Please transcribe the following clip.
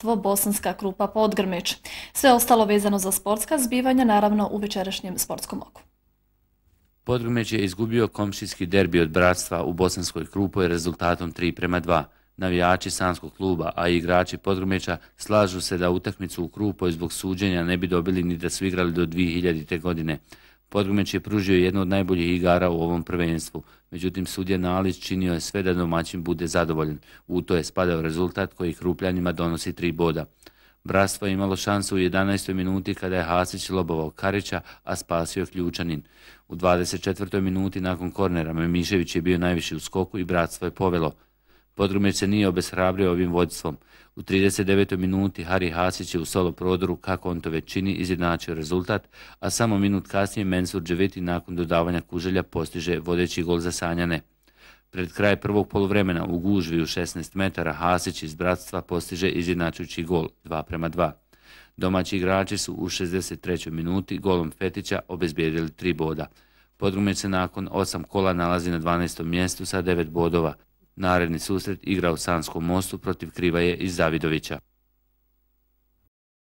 Tvo Bosanska krupa Podgrmić. Sve ostalo vezano za sportska zbivanja, naravno u večerašnjem sportskom oku. Podgrmić je izgubio komšijski derbi od bratstva u Bosanskoj krupoj rezultatom 3 prema 2. Navijači Sanskog kluba, a i igrači Podgrmića slažu se da utakmicu u krupoj zbog suđenja ne bi dobili ni da su igrali do 2000. godine. Podgumeć je pružio jednu od najboljih igara u ovom prvenstvu, međutim sudje Nalić činio je sve da domaćin bude zadovoljen. U to je spadao rezultat koji Krupljanima donosi tri boda. Bratstvo je imalo šansu u 11. minuti kada je Hasić lobovao Karića, a spasio Ključanin. U 24. minuti nakon kornera Memišević je bio najviši u skoku i bratstvo je povelo. Podrumeć se nije obeshrabrio ovim vodstvom. U 39. minuti Hari Hasić je u solo prodoru, kako on to već čini, izjednačio rezultat, a samo minut kasnije Mensur Dževiti nakon dodavanja kuželja postiže vodeći gol za Sanjane. Pred kraj prvog polovremena u gužvi u 16 metara Hasić iz Bratstva postiže izjednačujući gol 2 prema 2. Domaći igrači su u 63. minuti golom Fetića obezbijedili tri boda. Podrumeć se nakon 8 kola nalazi na 12. mjestu sa 9 bodova. Naredni susret igra u Sanskom mostu protiv Krivaje iz Zavidovića.